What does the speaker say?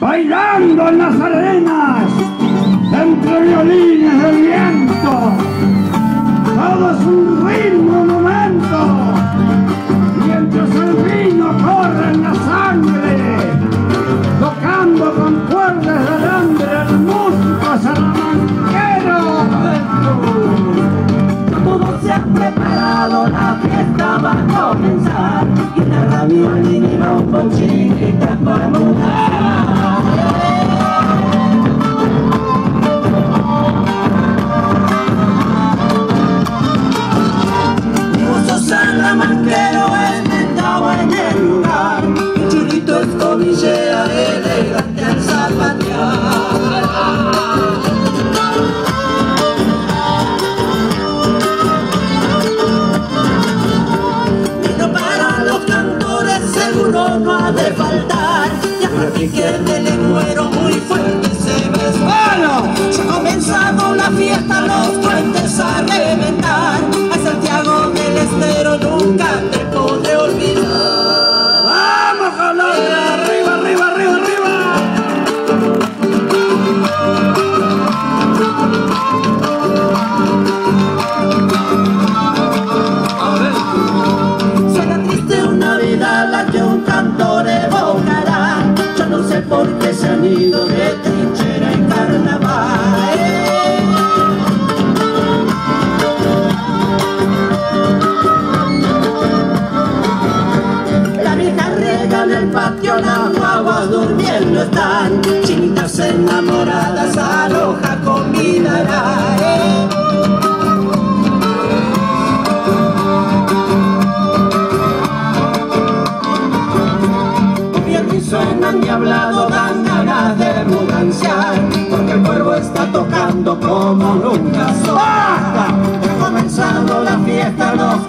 bailando en las arenas, entre violines del viento. Todo es un ritmo, un momento, mientras el vino corre en la sangre, tocando con cuerdas de alambre el músico salamanquero. Todo se ha preparado, la fiesta va a comenzar. Guitarra, violín y bombo, chiquita para Salamanquero seguro no ha de faltar. Y que del cuero muy fuerte qué se han ido de trinchera en carnaval. La vieja rega en el patio, las guaguas durmiendo están. Chinitas enamoradas, aloja comida ni hablado, dan ganas de mudanciar Porque el cuervo está tocando como nunca sola Ha comenzado la fiesta, los